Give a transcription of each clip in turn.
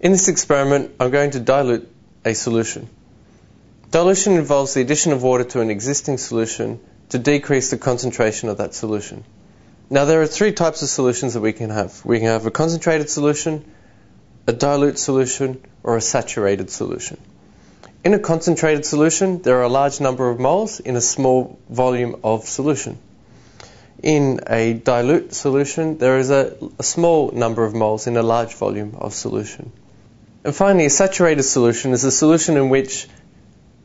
In this experiment, I'm going to dilute a solution. Dilution involves the addition of water to an existing solution to decrease the concentration of that solution. Now, there are three types of solutions that we can have. We can have a concentrated solution, a dilute solution, or a saturated solution. In a concentrated solution, there are a large number of moles in a small volume of solution. In a dilute solution, there is a, a small number of moles in a large volume of solution. And finally, a saturated solution is a solution in which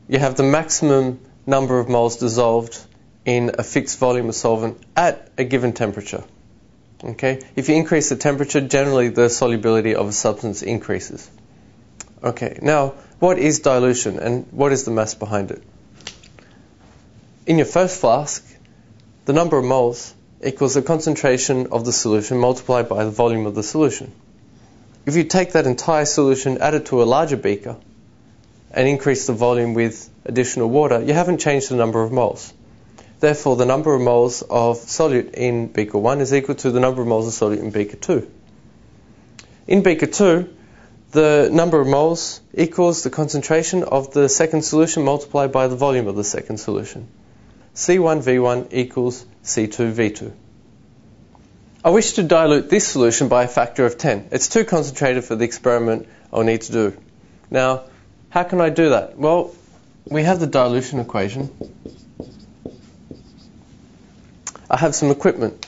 you have the maximum number of moles dissolved in a fixed volume of solvent at a given temperature. Okay? If you increase the temperature, generally the solubility of a substance increases. Okay, now what is dilution and what is the mass behind it? In your first flask, the number of moles equals the concentration of the solution multiplied by the volume of the solution. If you take that entire solution, add it to a larger beaker, and increase the volume with additional water, you haven't changed the number of moles. Therefore, the number of moles of solute in beaker 1 is equal to the number of moles of solute in beaker 2. In beaker 2, the number of moles equals the concentration of the second solution multiplied by the volume of the second solution. C1V1 equals C2V2. I wish to dilute this solution by a factor of 10. It's too concentrated for the experiment I'll need to do. Now, how can I do that? Well, we have the dilution equation. I have some equipment.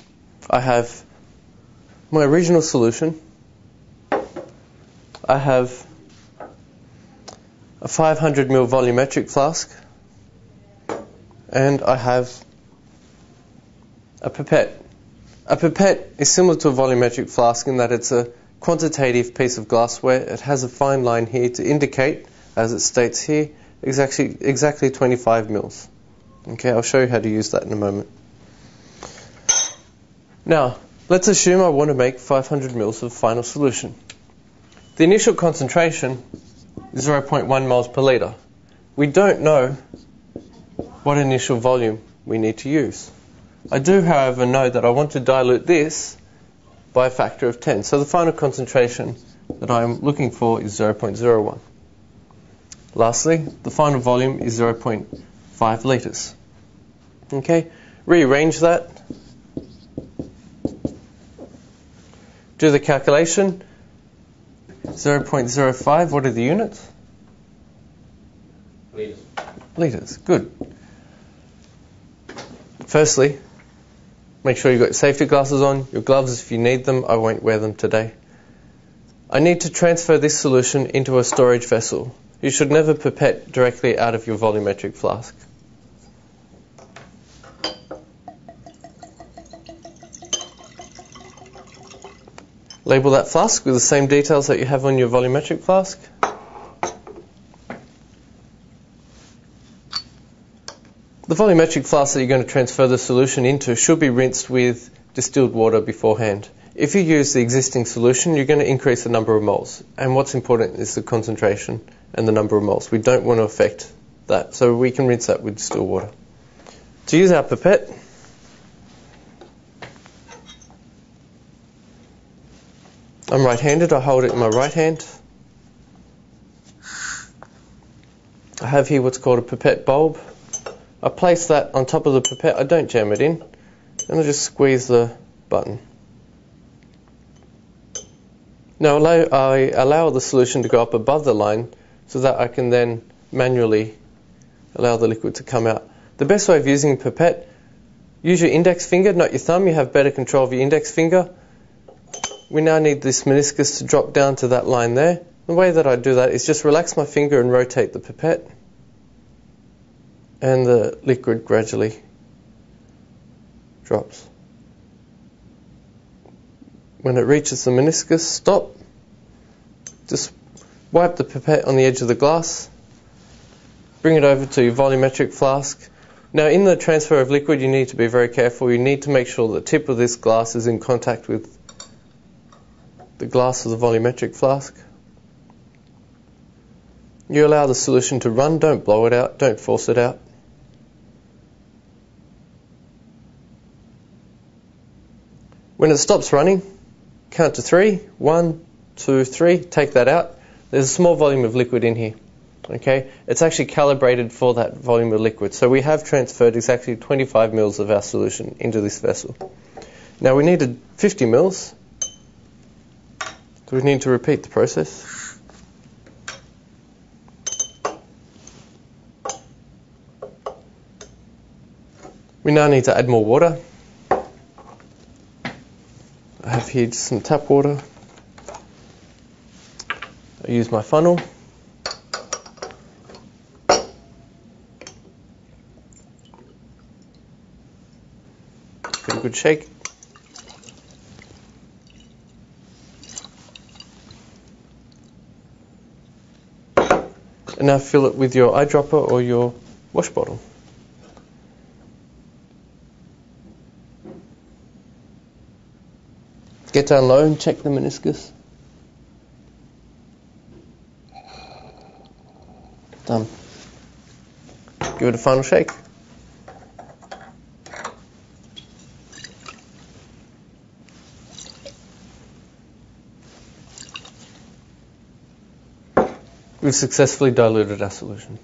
I have my original solution. I have a 500 ml volumetric flask. And I have a pipette. A pipette is similar to a volumetric flask in that it's a quantitative piece of glassware. It has a fine line here to indicate as it states here, exactly, exactly 25 mils. Okay, I'll show you how to use that in a moment. Now, let's assume I want to make 500 mils of final solution. The initial concentration is 0.1 moles per litre. We don't know what initial volume we need to use. I do, however, know that I want to dilute this by a factor of 10. So the final concentration that I'm looking for is 0.01. Lastly, the final volume is 0.5 litres. Okay, rearrange that. Do the calculation. 0.05, what are the units? Litres. Litres, good. Firstly, make sure you've got safety glasses on, your gloves if you need them. I won't wear them today. I need to transfer this solution into a storage vessel. You should never pipette directly out of your volumetric flask. Label that flask with the same details that you have on your volumetric flask. The volumetric flask that you're going to transfer the solution into should be rinsed with distilled water beforehand. If you use the existing solution, you're going to increase the number of moles. And what's important is the concentration and the number of moles. We don't want to affect that, so we can rinse that with distilled water. To use our pipette, I'm right-handed. I hold it in my right hand. I have here what's called a pipette bulb. I place that on top of the pipette. I don't jam it in. And I just squeeze the button. Now I allow the solution to go up above the line so that I can then manually allow the liquid to come out. The best way of using a pipette, use your index finger, not your thumb. You have better control of your index finger. We now need this meniscus to drop down to that line there. The way that I do that is just relax my finger and rotate the pipette. And the liquid gradually drops. When it reaches the meniscus, stop. Just wipe the pipette on the edge of the glass. Bring it over to your volumetric flask. Now, in the transfer of liquid, you need to be very careful. You need to make sure the tip of this glass is in contact with the glass of the volumetric flask. You allow the solution to run, don't blow it out, don't force it out. When it stops running, count to three. One, two, three. Take that out. There's a small volume of liquid in here. Okay, it's actually calibrated for that volume of liquid. So we have transferred exactly 25 mils of our solution into this vessel. Now we needed 50 mils. So we need to repeat the process. We now need to add more water. Just some tap water. I use my funnel. Give a good shake. And now fill it with your eyedropper or your wash bottle. Get down low and check the meniscus. Done. Give it a final shake. We've successfully diluted our solution.